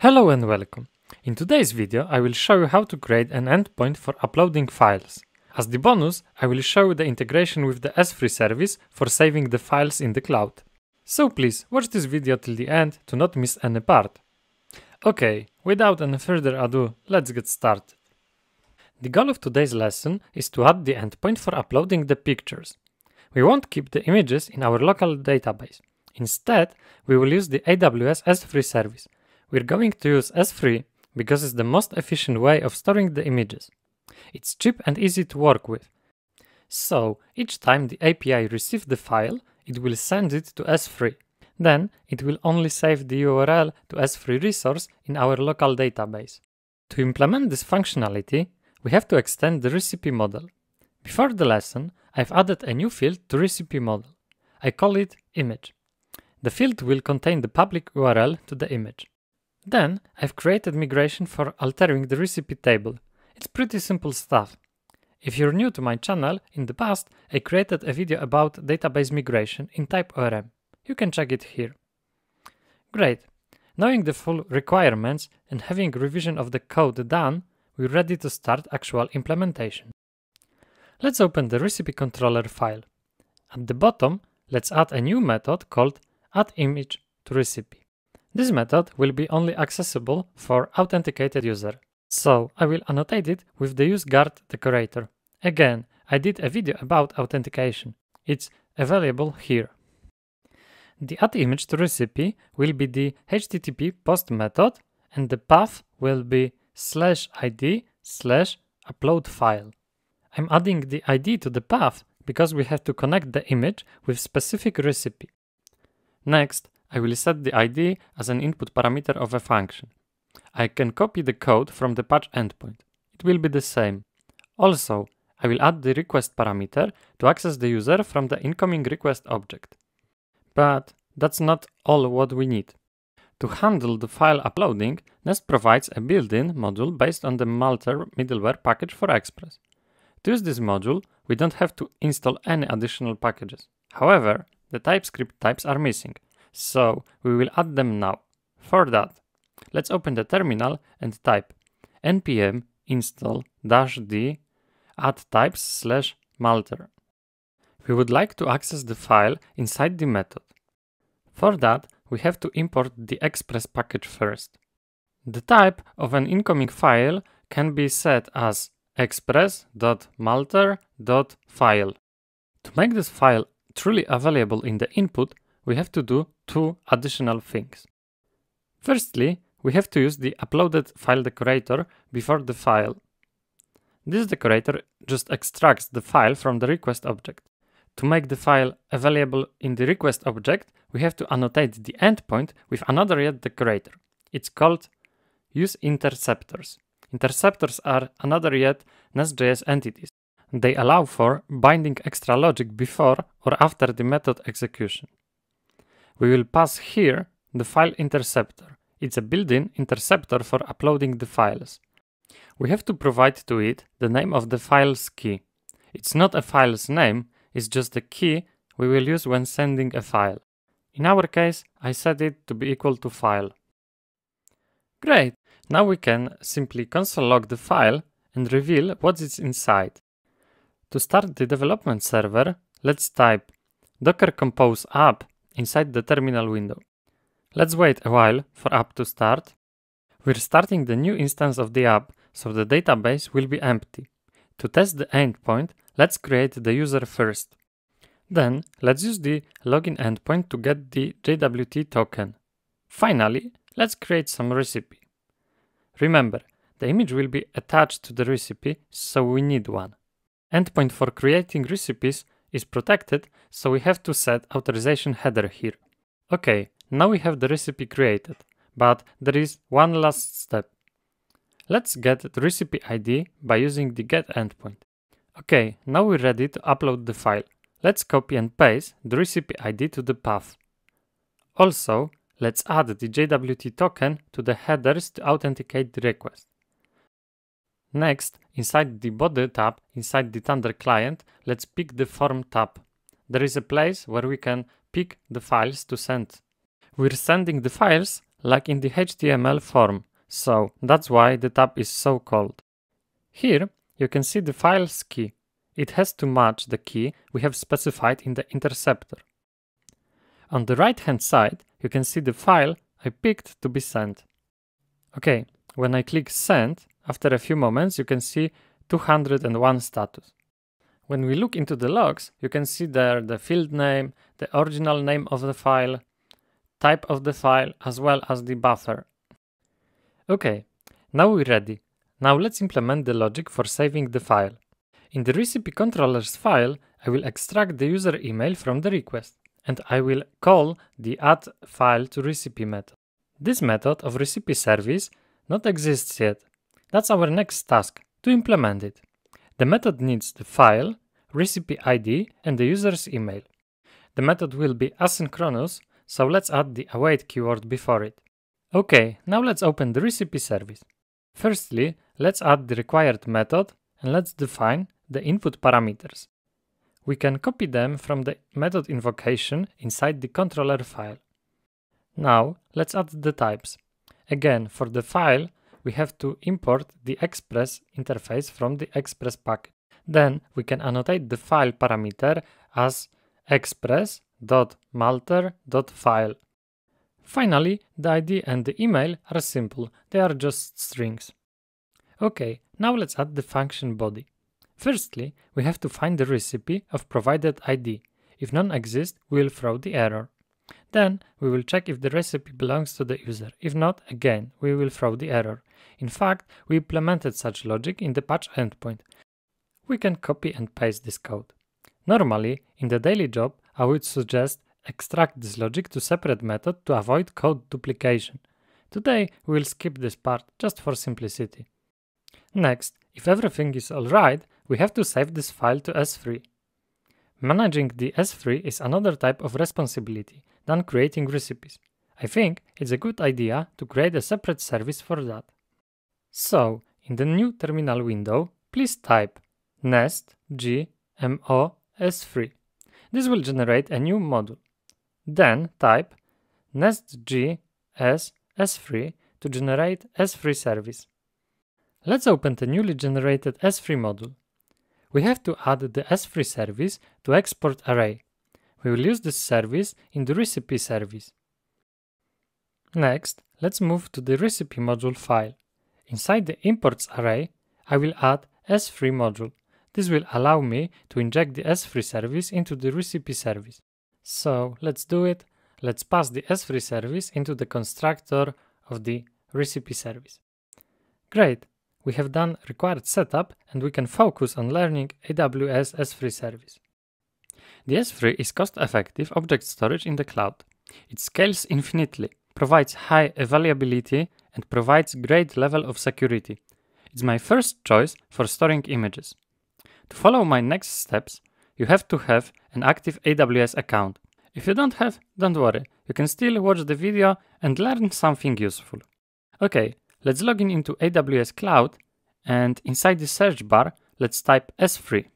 Hello and welcome. In today's video I will show you how to create an endpoint for uploading files. As the bonus, I will show you the integration with the S3 service for saving the files in the cloud. So please watch this video till the end to not miss any part. Okay, without any further ado, let's get started. The goal of today's lesson is to add the endpoint for uploading the pictures. We won't keep the images in our local database. Instead, we will use the AWS S3 service. We're going to use S3 because it's the most efficient way of storing the images. It's cheap and easy to work with. So, each time the API receives the file, it will send it to S3. Then, it will only save the URL to S3 resource in our local database. To implement this functionality, we have to extend the recipe model. Before the lesson, I've added a new field to recipe model. I call it image. The field will contain the public URL to the image. Then, I've created migration for altering the recipe table. It's pretty simple stuff. If you're new to my channel, in the past I created a video about database migration in TypeORM. You can check it here. Great. Knowing the full requirements and having revision of the code done, we're ready to start actual implementation. Let's open the recipe controller file. At the bottom, let's add a new method called addImage to recipe. This method will be only accessible for authenticated user. So I will annotate it with the useGuard decorator. Again, I did a video about authentication. It's available here. The add image to recipe will be the HTTP post method and the path will be slash id slash upload file. I'm adding the ID to the path because we have to connect the image with specific recipe. Next, I will set the ID as an input parameter of a function. I can copy the code from the patch endpoint. It will be the same. Also, I will add the request parameter to access the user from the incoming request object. But that's not all what we need. To handle the file uploading, Nest provides a built-in module based on the Multer middleware package for Express. To use this module, we don't have to install any additional packages. However, the TypeScript types are missing, so we will add them now. For that, let's open the terminal and type npm install -d add types slash multer. We would like to access the file inside the method. For that, we have to import the express package first. The type of an incoming file can be set as express.multer.file. To make this file truly available in the input, we have to do two additional things. Firstly, we have to use the uploaded file decorator before the file. This decorator just extracts the file from the request object. To make the file available in the request object, we have to annotate the endpoint with another yet decorator. It's called use interceptors. Interceptors are another yet Nest.js entities. They allow for binding extra logic before or after the method execution. We will pass here the file interceptor. It's a built-in interceptor for uploading the files. We have to provide to it the name of the file's key. It's not a file's name, it's just the key we will use when sending a file. In our case, I set it to be equal to file. Great! Now we can simply console log the file and reveal what is inside. To start the development server, let's type docker compose app inside the terminal window. Let's wait a while for app to start. We're starting the new instance of the app, so the database will be empty. To test the endpoint, let's create the user first. Then, let's use the login endpoint to get the JWT token. Finally, let's create some recipe. Remember, the image will be attached to the recipe, so we need one. Endpoint for creating recipes is protected, so we have to set authorization header here. Okay, now we have the recipe created, but there is one last step. Let's get the recipe ID by using the get endpoint. Okay, now we're ready to upload the file. Let's copy and paste the recipe ID to the path. Also, let's add the JWT token to the headers to authenticate the request. Next, inside the body tab, inside the Thunder client, let's pick the form tab. There is a place where we can pick the files to send. We're sending the files like in the HTML form, so that's why the tab is so called. Here you can see the files key. It has to match the key we have specified in the interceptor. On the right hand side you can see the file I picked to be sent. Okay, when I click send, after a few moments you can see 201 status. When we look into the logs, you can see there the field name, the original name of the file, type of the file, as well as the buffer. Okay, now we're ready. Now let's implement the logic for saving the file. In the recipe controllers file, I will extract the user email from the request, and I will call the add file to recipe method. This method of recipe service not exists yet. That's our next task, to implement it. The method needs the file, recipe ID and the user's email. The method will be asynchronous, so let's add the await keyword before it. Okay, now let's open the recipe service. Firstly, let's add the required method and let's define the input parameters. We can copy them from the method invocation inside the controller file. Now, let's add the types. Again, for the file, we have to import the Express interface from the Express package. Then we can annotate the file parameter as express.multer.file. Finally, the ID and the email are simple, they are just strings. Okay, now let's add the function body. Firstly, we have to find the recipe of provided ID. If none exists, we'll throw the error. Then we will check if the recipe belongs to the user. If not, again, we will throw the error. In fact, we implemented such logic in the patch endpoint. We can copy and paste this code. Normally, in the daily job, I would suggest extract this logic to separate method to avoid code duplication. Today, we will skip this part just for simplicity. Next, if everything is alright, we have to save this file to S3. Managing the S3 is another type of responsibility than creating recipes. I think it's a good idea to create a separate service for that. So, in the new terminal window, please type nest g mo s3. This will generate a new module. Then type nest g s s3 to generate s3 service. Let's open the newly generated s3 module we have to add the S3 service to export array. We will use this service in the recipe service. Next, let's move to the recipe module file. Inside the imports array, I will add S3 module. This will allow me to inject the S3 service into the recipe service. So let's do it. Let's pass the S3 service into the constructor of the recipe service. Great, we have done required setup and we can focus on learning AWS S3 service. The S3 is cost-effective object storage in the cloud. It scales infinitely, provides high availability and provides great level of security. It's my first choice for storing images. To follow my next steps, you have to have an active AWS account. If you don't have, don't worry, you can still watch the video and learn something useful. Okay, Let's log in into AWS Cloud and inside the search bar, let's type S3.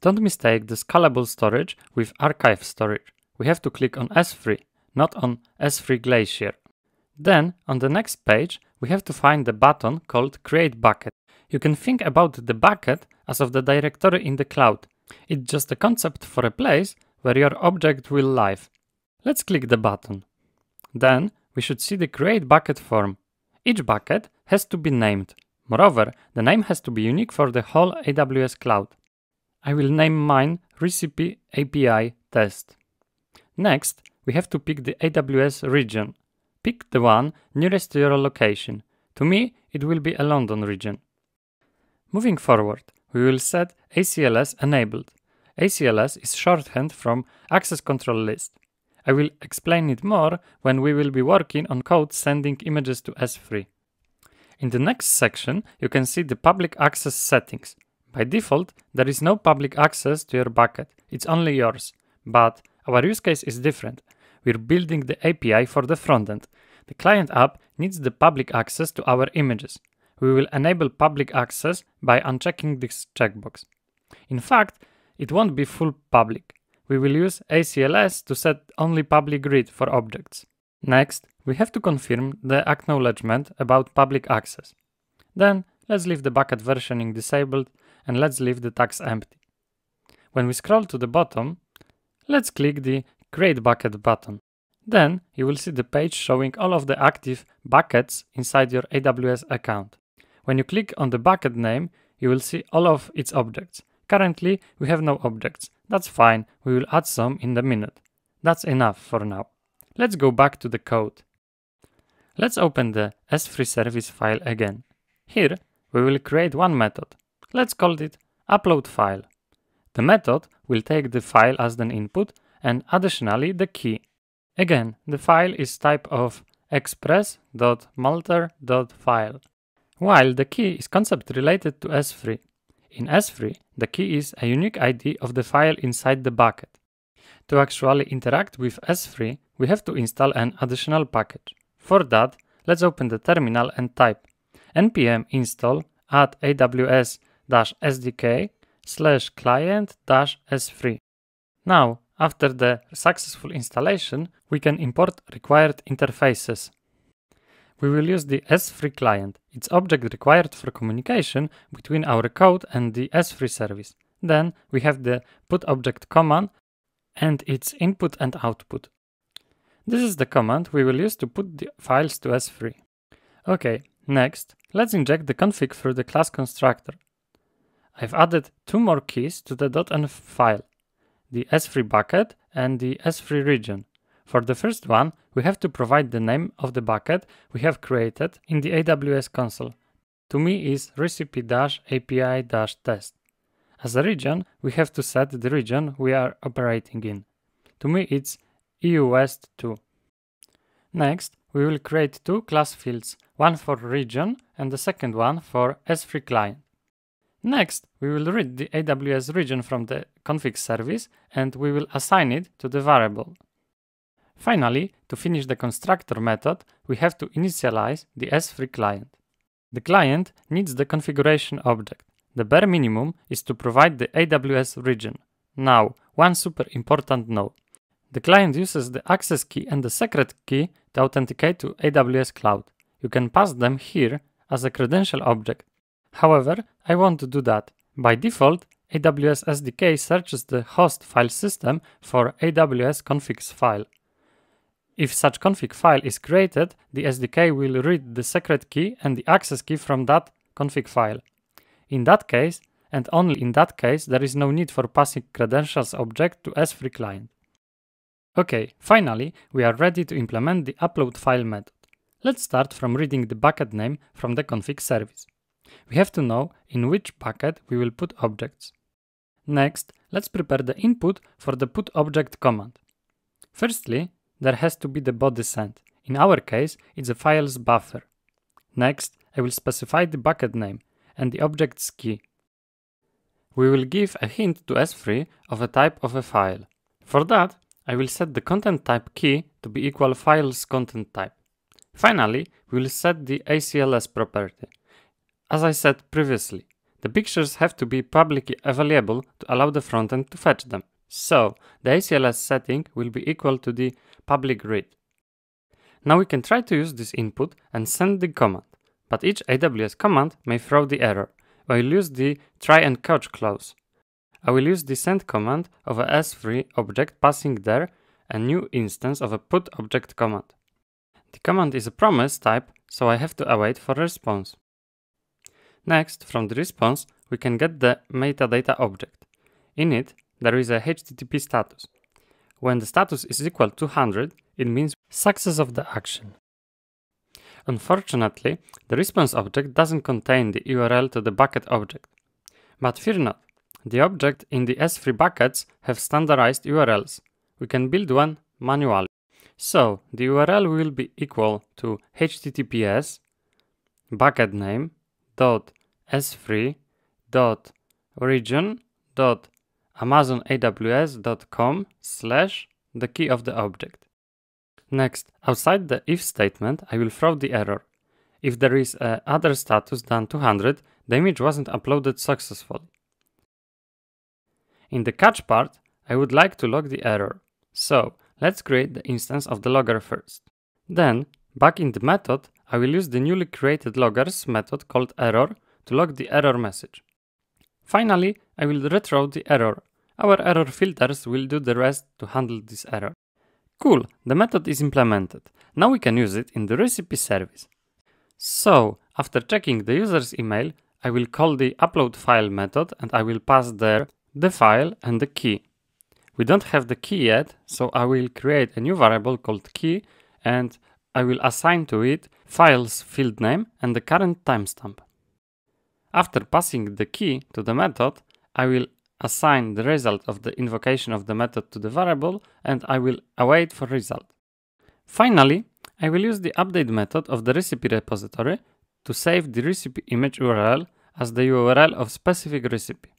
Don't mistake the scalable storage with archive storage. We have to click on S3, not on S3 Glacier. Then, on the next page, we have to find the button called Create Bucket. You can think about the bucket as of the directory in the cloud. It's just a concept for a place where your object will live. Let's click the button. Then, we should see the Create Bucket form. Each bucket has to be named. Moreover, the name has to be unique for the whole AWS cloud. I will name mine Recipe API Test. Next, we have to pick the AWS region. Pick the one nearest to your location. To me, it will be a London region. Moving forward, we will set ACLS enabled. ACLS is shorthand from Access Control List. I will explain it more when we will be working on code sending images to S3. In the next section, you can see the public access settings. By default, there is no public access to your bucket, it's only yours. But our use case is different. We're building the API for the frontend. The client app needs the public access to our images. We will enable public access by unchecking this checkbox. In fact, it won't be full public we will use ACLS to set only public read for objects. Next, we have to confirm the acknowledgement about public access. Then, let's leave the bucket versioning disabled and let's leave the tags empty. When we scroll to the bottom, let's click the Create Bucket button. Then you will see the page showing all of the active buckets inside your AWS account. When you click on the bucket name, you will see all of its objects. Currently, we have no objects. That's fine, we will add some in a minute. That's enough for now. Let's go back to the code. Let's open the S3 service file again. Here, we will create one method. Let's call it upload file. The method will take the file as an input and additionally the key. Again, the file is type of express.multer.file, while the key is concept related to S3. In S3, the key is a unique ID of the file inside the bucket. To actually interact with S3, we have to install an additional package. For that, let's open the terminal and type npm install add aws-sdk slash client-s3. Now, after the successful installation, we can import required interfaces. We will use the S3 client, its object required for communication between our code and the S3 service. Then we have the put object command and its input and output. This is the command we will use to put the files to S3. Okay, next, let's inject the config through the class constructor. I've added two more keys to the .env file the S3 bucket and the S3 region. For the first one, we have to provide the name of the bucket we have created in the AWS console. To me is recipe-api-test. As a region, we have to set the region we are operating in. To me it's EU West 2. Next, we will create two class fields, one for region and the second one for S3 client. Next, we will read the AWS region from the config service and we will assign it to the variable. Finally, to finish the constructor method, we have to initialize the S3 client. The client needs the configuration object. The bare minimum is to provide the AWS region. Now, one super important note. The client uses the access key and the secret key to authenticate to AWS Cloud. You can pass them here as a credential object. However, I want to do that. By default, AWS SDK searches the host file system for AWS configs file. If such config file is created, the SDK will read the secret key and the access key from that config file. In that case, and only in that case, there is no need for passing credentials object to S3 client. Okay, finally, we are ready to implement the upload file method. Let's start from reading the bucket name from the config service. We have to know in which bucket we will put objects. Next, let's prepare the input for the put object command. Firstly, there has to be the body sent. In our case, it's a file's buffer. Next, I will specify the bucket name and the object's key. We will give a hint to S3 of a type of a file. For that, I will set the content type key to be equal file's content type. Finally, we will set the ACLS property. As I said previously, the pictures have to be publicly available to allow the frontend to fetch them. So, the ACLS setting will be equal to the public read. Now we can try to use this input and send the command, but each AWS command may throw the error. I will use the try and catch clause. I will use the send command of a S3 object passing there a new instance of a put object command. The command is a promise type, so I have to await for a response. Next, from the response, we can get the metadata object. In it, there is a HTTP status. When the status is equal to 100, it means success of the action. Unfortunately, the response object doesn't contain the URL to the bucket object. But fear not, the object in the S3 buckets have standardized URLs. We can build one manually. So, the URL will be equal to https bucket name dot s3.region.amazonaws.com slash the key of the object. Next, outside the if statement, I will throw the error. If there is a other status than 200, the image wasn't uploaded successfully. In the catch part, I would like to log the error. So, let's create the instance of the logger first. Then, back in the method, I will use the newly created loggers method called error to log the error message. Finally, I will rethrow the error. Our error filters will do the rest to handle this error. Cool, the method is implemented. Now we can use it in the recipe service. So, after checking the user's email, I will call the upload file method and I will pass there the file and the key. We don't have the key yet, so I will create a new variable called key and I will assign to it file's field name and the current timestamp. After passing the key to the method, I will assign the result of the invocation of the method to the variable and I will await for result. Finally, I will use the update method of the recipe repository to save the recipe image URL as the URL of specific recipe.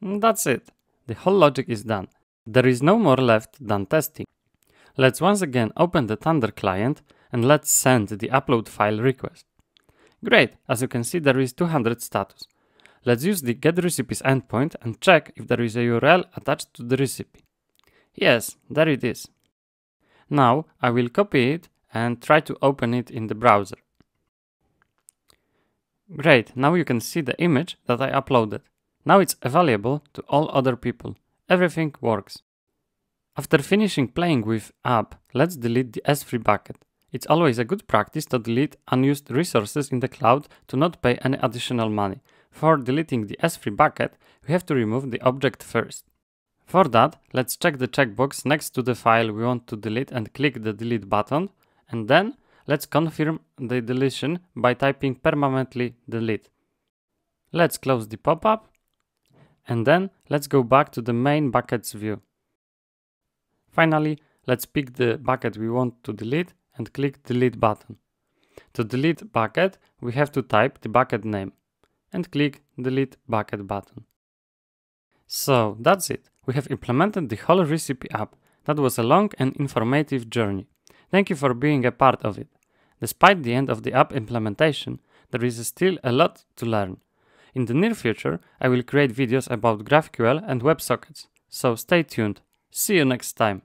That's it. The whole logic is done. There is no more left than testing. Let's once again open the Thunder client and let's send the upload file request. Great, as you can see there is 200 status. Let's use the getRecipes endpoint and check if there is a URL attached to the recipe. Yes, there it is. Now I will copy it and try to open it in the browser. Great, now you can see the image that I uploaded. Now it's available to all other people. Everything works. After finishing playing with app, let's delete the S3 bucket. It's always a good practice to delete unused resources in the cloud to not pay any additional money. For deleting the S3 bucket, we have to remove the object first. For that, let's check the checkbox next to the file we want to delete and click the delete button, and then let's confirm the deletion by typing permanently delete. Let's close the pop-up, and then let's go back to the main buckets view. Finally, let's pick the bucket we want to delete and click delete button. To delete bucket, we have to type the bucket name and click delete bucket button. So that's it. We have implemented the whole recipe app. That was a long and informative journey. Thank you for being a part of it. Despite the end of the app implementation, there is still a lot to learn. In the near future, I will create videos about GraphQL and WebSockets, so stay tuned. See you next time.